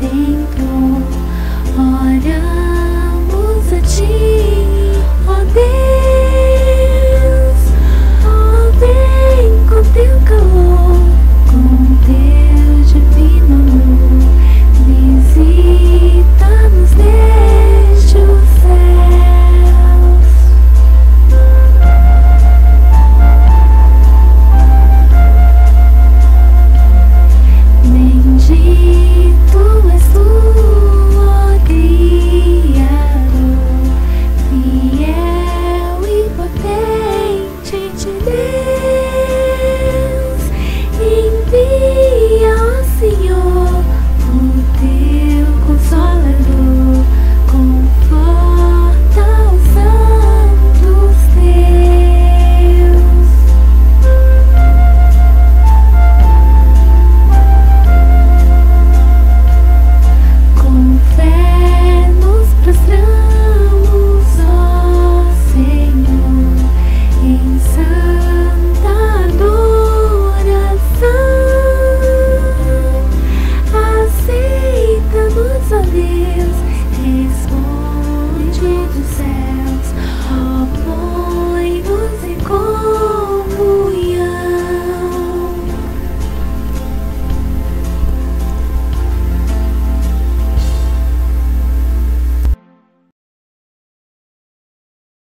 Redentor, oramos a Ti, ó Deus. I believe.